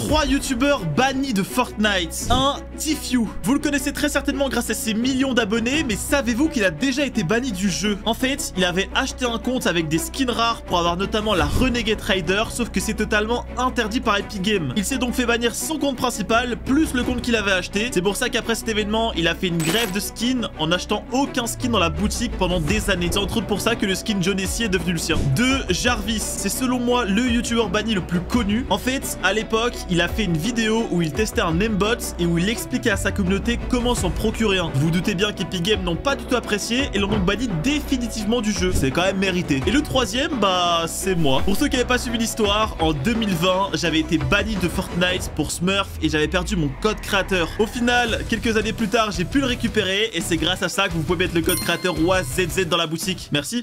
Trois youtubeurs bannis de Fortnite. 1. Tfue. Vous le connaissez très certainement grâce à ses millions d'abonnés, mais savez-vous qu'il a déjà été banni du jeu? En fait, il avait acheté un compte avec des skins rares pour avoir notamment la Renegade Rider, sauf que c'est totalement interdit par Epic Games. Il s'est donc fait bannir son compte principal, plus le compte qu'il avait acheté. C'est pour ça qu'après cet événement, il a fait une grève de skins en achetant aucun skin dans la boutique pendant des années. C'est entre autres pour ça que le skin John est devenu le sien. 2. Jarvis. C'est selon moi le youtubeur banni le plus connu. En fait, à l'époque, il a fait une vidéo où il testait un namebot et où il expliquait à sa communauté comment s'en procurer un. Vous vous doutez bien qu'Epic Games n'ont pas du tout apprécié et l'ont donc banni définitivement du jeu. C'est quand même mérité. Et le troisième, bah, c'est moi. Pour ceux qui n'avaient pas suivi l'histoire, en 2020, j'avais été banni de Fortnite pour Smurf et j'avais perdu mon code créateur. Au final, quelques années plus tard, j'ai pu le récupérer et c'est grâce à ça que vous pouvez mettre le code créateur OAZZ dans la boutique. Merci.